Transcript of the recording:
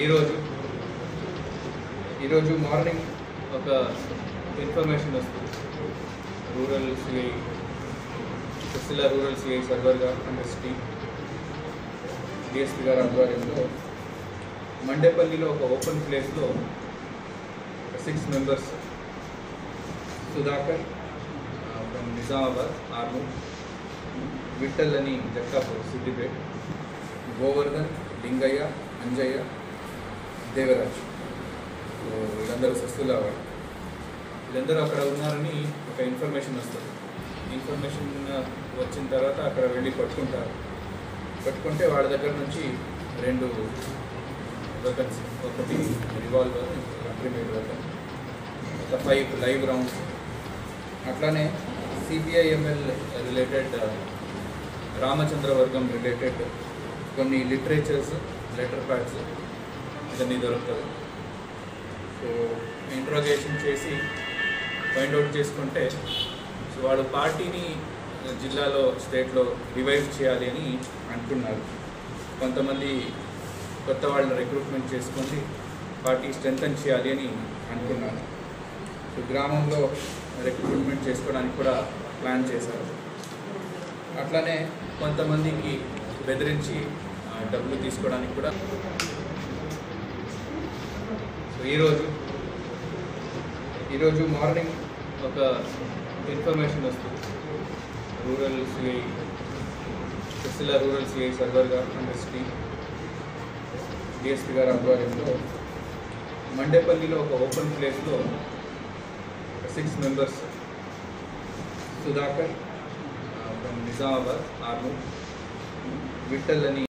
ఈరోజు ఈరోజు మార్నింగ్ ఒక ఇన్ఫర్మేషన్ వస్తుంది rural CI Sircilla rural CI Sarvar గారు అండ్ ఎస్పీ డిఎస్పీ గారి ఆధ్వర్యంలో మండేపల్లిలో ఒక ఓపెన్ ప్లేస్లో six members Sudhakar from Nizamabad Armoor Vithal అని జక్కాపూర్ సిద్దిపేట్ గోవర్ధన్ లింగయ్య అంజయ్య దేవరాజ్. వీళ్ళందరూ సస్తులా వాళ్ళు వీళ్ళందరూ అక్కడ ఉన్నారని ఒక ఇన్ఫర్మేషన్ వస్తుంది. ఇన్ఫర్మేషన్ వచ్చిన తర్వాత అక్కడ వెళ్ళి పట్టుకుంటారు. పట్టుకుంటే వాళ్ళ దగ్గర నుంచి రెండు వెపన్స్ ఒకటి రివాల్వర్ కంప్లీమేట్ వెపన్ ఒక ఫైవ్ లైవ్ రౌండ్స్ అట్లానే సిపిఐఎంఎల్ రిలేటెడ్ రామచంద్ర వర్గం రిలేటెడ్ కొన్ని లిటరేచర్స్ లెటర్ ప్యాడ్స్ ఇవన్నీ దొరుకుతుంది సో ఇంట్రోగేషన్ చేసి ఫైండ్ అవుట్ చేసుకుంటే సో వాడు పార్టీని జిల్లాలో స్టేట్లో రివైవ్ చేయాలి అని అంటున్నారు. కొంతమంది కొత్త వాళ్ళని రిక్రూట్మెంట్ చేసుకొని పార్టీ స్ట్రెంగ్తన్ చేయాలి అని అనుకున్నాను సో గ్రామంలో రిక్రూట్మెంట్ చేసుకోవడానికి కూడా ప్లాన్ చేశారు. అట్లానే కొంతమందికి బెదిరించి డబ్బులు తీసుకోవడానికి కూడా సో ఈరోజు ఈరోజు మార్నింగ్ ఒక ఇన్ఫర్మేషన్ వస్తుంది rural CI Sircilla rural CI Sarvar గారు అండ్ ఎస్పీ డిఎస్పీ గారి ఆధ్వర్యంలో మండేపల్లిలో ఒక ఓపెన్ ప్లేస్లో six members Sudhakar from Nizamabad Armoor Vithal అని